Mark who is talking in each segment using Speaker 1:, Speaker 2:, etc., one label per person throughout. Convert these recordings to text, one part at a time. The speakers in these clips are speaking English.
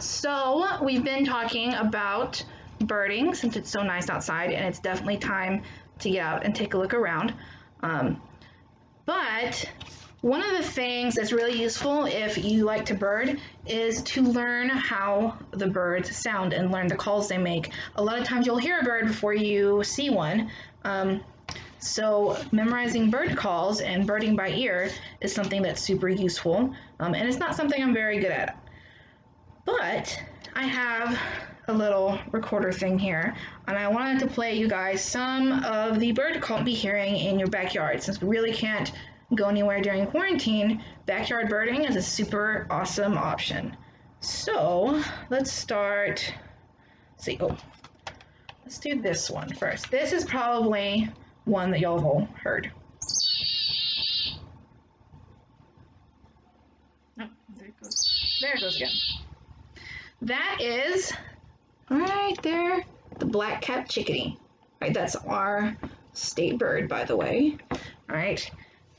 Speaker 1: So we've been talking about birding since it's so nice outside and it's definitely time to get out and take a look around. Um, but one of the things that's really useful if you like to bird is to learn how the birds sound and learn the calls they make. A lot of times you'll hear a bird before you see one. Um, so memorizing bird calls and birding by ear is something that's super useful, um, and it's not something I'm very good at. But I have a little recorder thing here, and I wanted to play you guys some of the bird call be hearing in your backyard. Since we really can't go anywhere during quarantine, backyard birding is a super awesome option. So let's start. Let's see, oh, let's do this one first. This is probably one that y'all have all heard. Oh, there it goes. There it goes again. That is right there, the black cap chickadee. Right, that's our state bird, by the way. All right.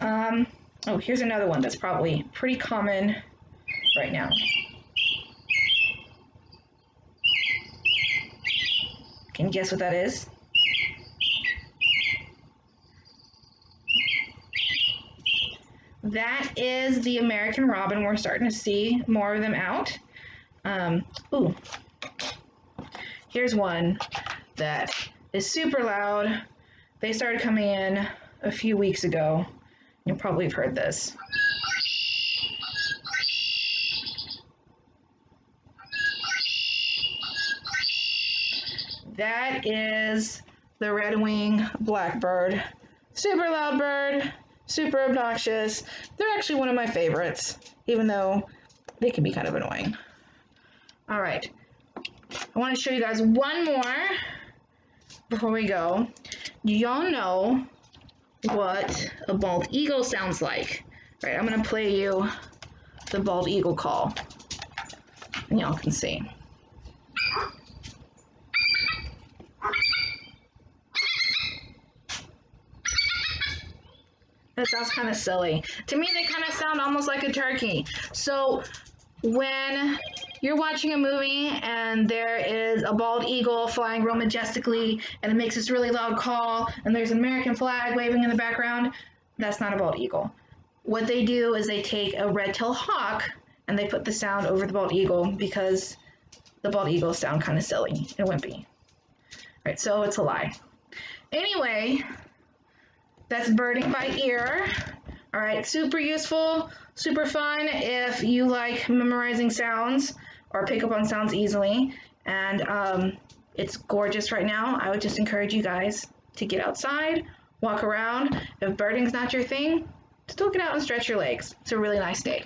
Speaker 1: Um, oh, here's another one that's probably pretty common right now. Can you guess what that is? That is the American robin. We're starting to see more of them out. Um, ooh, here's one that is super loud. They started coming in a few weeks ago. You probably have heard this. That is the red wing blackbird. Super loud bird, super obnoxious. They're actually one of my favorites, even though they can be kind of annoying. All right, I want to show you guys one more before we go. Do y'all know what a bald eagle sounds like? All right, I'm gonna play you the bald eagle call, and y'all can see. That sounds kind of silly. To me, they kind of sound almost like a turkey. So when you're watching a movie and there is a bald eagle flying real majestically and it makes this really loud call and there's an American flag waving in the background, that's not a bald eagle. What they do is they take a red-tailed hawk and they put the sound over the bald eagle because the bald eagles sound kind of silly and wimpy. Right, so it's a lie. Anyway, that's birding by ear. All right, super useful, super fun if you like memorizing sounds or pick up on sounds easily. And um, it's gorgeous right now. I would just encourage you guys to get outside, walk around. If birding's not your thing, still get out and stretch your legs. It's a really nice day.